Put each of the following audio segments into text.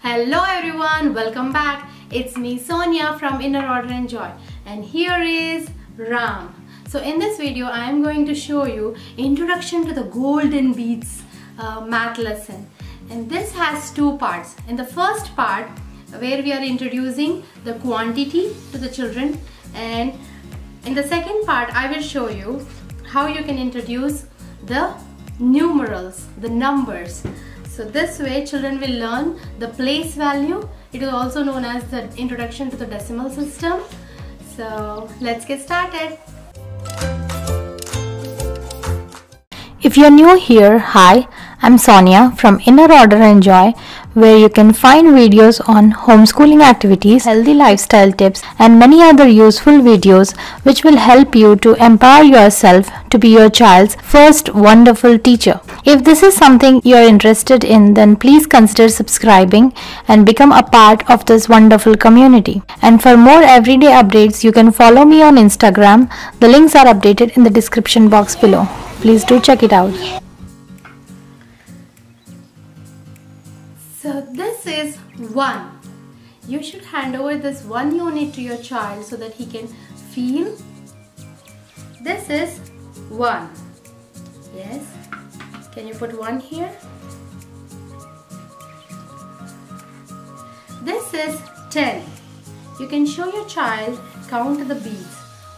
Hello everyone, welcome back. It's me Sonia from Inner Order and Joy and here is Ram. So in this video I am going to show you introduction to the golden beads uh, math lesson and this has two parts. In the first part where we are introducing the quantity to the children and in the second part I will show you how you can introduce the numerals, the numbers. So this way children will learn the place value. It is also known as the introduction to the decimal system. So let's get started. If you're new here, hi, I'm Sonia from Inner Order and Joy where you can find videos on homeschooling activities, healthy lifestyle tips, and many other useful videos which will help you to empower yourself to be your child's first wonderful teacher. If this is something you're interested in, then please consider subscribing and become a part of this wonderful community. And for more everyday updates, you can follow me on Instagram. The links are updated in the description box below. Please do check it out. 1. You should hand over this one unit to your child so that he can feel. This is 1. Yes. Can you put 1 here? This is 10. You can show your child count the beads.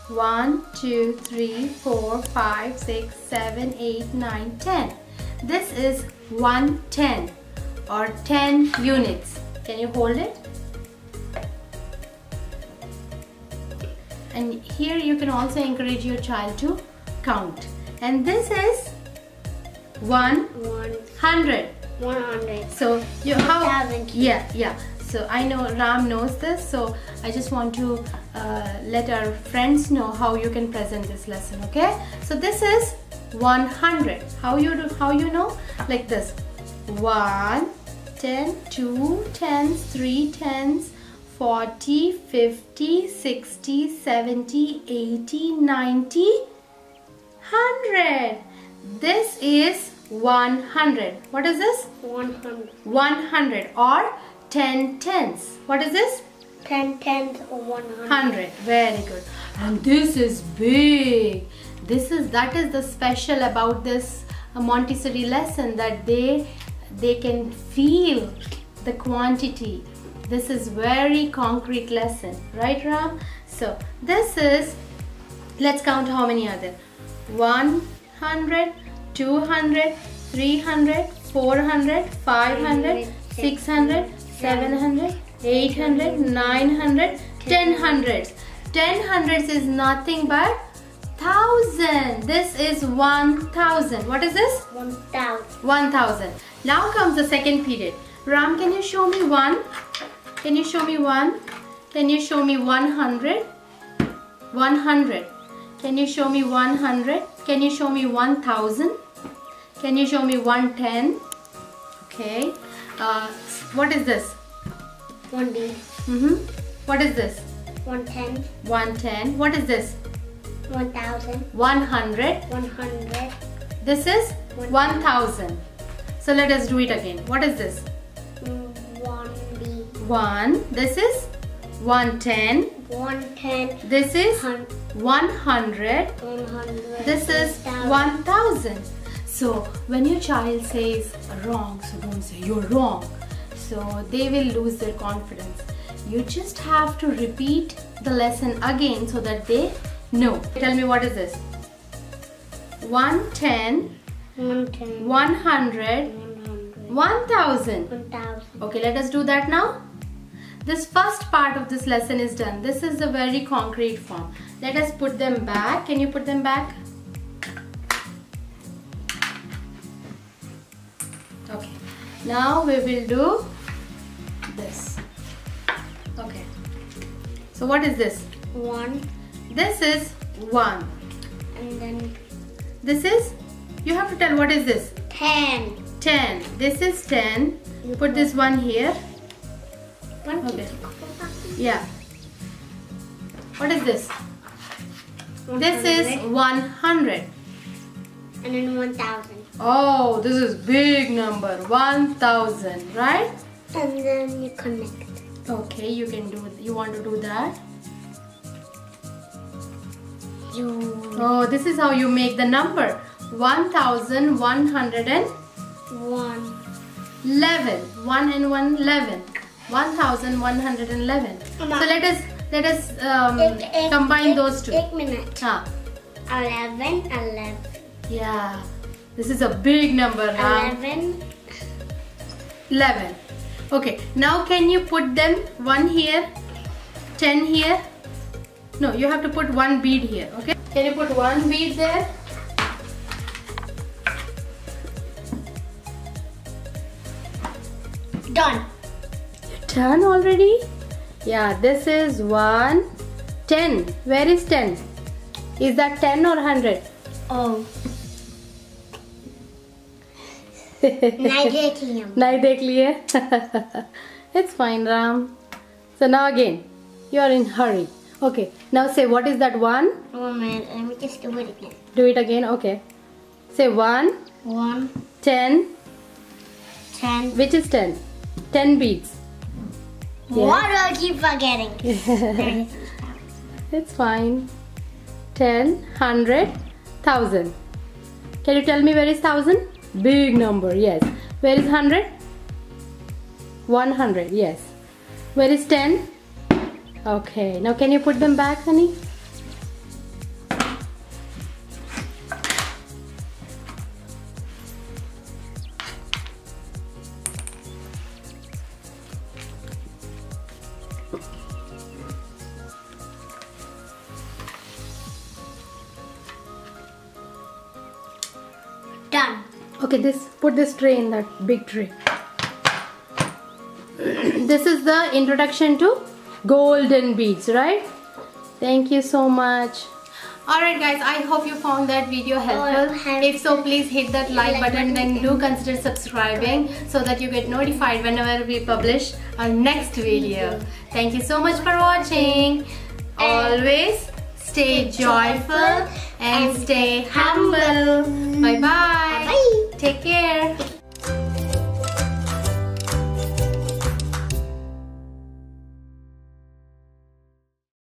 1, 2, 3, 4, 5, 6, 7, 8, 9, 10. This is 110 or 10 units. Can you hold it? And here you can also encourage your child to count. And this is 100. 100. So you how? Yeah, yeah. So I know Ram knows this. So I just want to uh, let our friends know how you can present this lesson. Okay? So this is 100. How you do? How you know? Like this. One, 10, 2 tens, 3 tens, 40, 50, 60, 70, 80, 90, 100. This is 100. What is this? 100. 100 or 10 tens. What is this? 10 tens or 100. 100. Very good. And this is big. This is that is the special about this Montessori lesson that they they can feel the quantity. This is very concrete lesson, right Ram? So this is, let's count how many are there. 100, 200, 300, 400, 500, 600, 700, 800, 900, 10 hundreds. 10 hundreds is nothing but thousand. This is 1000. What is this? 1000. 1000. Now comes the second period. Ram, can you show me one? Can you show me one? Can you show me 100? 100. Can you show me 100? Can you show me 1000? Can you show me 110? Okay. Uh, what is this? 1D. Mm-hmm. What is this? 110. 110. What is this? 1000. 100. 100. This is 1000. So let us do it again. What is this? 1B. 1. This is 110. 110. This is 100. 100. 100. This is 1000. So when your child says wrong, so don't say you're wrong. So they will lose their confidence. You just have to repeat the lesson again so that they know. Tell me what is this? 110, 110. 100, 100. 1000. 1000. Okay, let us do that now. This first part of this lesson is done. This is the very concrete form. Let us put them back. Can you put them back? Okay. Now we will do this. Okay. So what is this? 1. This is 1. And then This is, you have to tell what is this? 10. 10. This is 10. Put this one here. One, Okay. Yeah. What is this? This is 100. And then 1000. Oh, this is big number. 1000, right? And then you connect. Okay, you can do. You want to do that? You. Oh, this is how you make the number. One thousand one hundred and One. eleven. One and one eleven. One thousand one hundred and eleven. So let us let us um, Ek, ek, combine ek, those two. एक minute. Huh. Eleven. Eleven. Yeah. This is a big number, huh? Eleven. 11 okay now can you put them one here 10 here no you have to put one bead here okay can you put one bead there done you're already yeah this is one ten. Where is 10 is that 10 or 100 oh Neither clear. it's fine, Ram. So now again, you are in hurry okay now say what is that one? One minute. Let me just do it again. do it again okay. Say 1 One. 10 Ten. which is 10 10 beads What do I keep forgetting? it's fine. 10 100 1000 can you tell me where is 1000 big number yes. Where is 100 100 yes. Where is 10 okay now can you put them back honey Done. Okay, this put this tray in that big tray. this is the introduction to golden beads, right? Thank you so much. Alright guys, I hope you found that video oh, helpful. helpful. If so, please hit that like Like button button. then do consider subscribing so that you get notified whenever we publish our next video. Thank you so much for watching. Always stay joyful and stay humble. Bye bye. Bye. Take care.